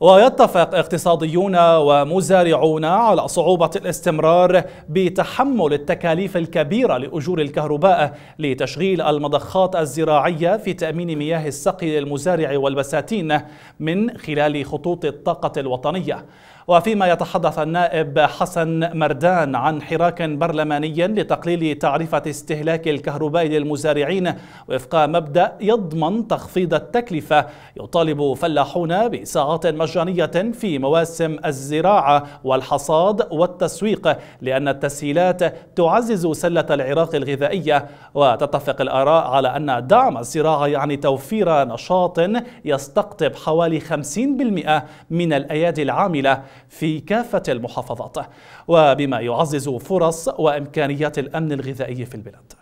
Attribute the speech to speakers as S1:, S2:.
S1: ويتفق اقتصاديون ومزارعون على صعوبة الاستمرار بتحمل التكاليف الكبيرة لأجور الكهرباء لتشغيل المضخات الزراعية في تأمين مياه السقي للمزارع والبساتين من خلال خطوط الطاقة الوطنية. وفيما يتحدث النائب حسن مردان عن حراك برلماني لتقليل تعرفة استهلاك الكهرباء للمزارعين وفق مبدأ يضمن تخفيض التكلفة يطالب فلاحون بساعات مجانية في مواسم الزراعة والحصاد والتسويق لأن التسهيلات تعزز سلة العراق الغذائية. وتتفق الآراء على أن دعم الزراعة يعني توفير نشاط يستقطب حوالي 50% من الأيادي العاملة في كافة المحافظات. وبما يعزز فرص وإمكانيات الأمن الغذائي في البلاد.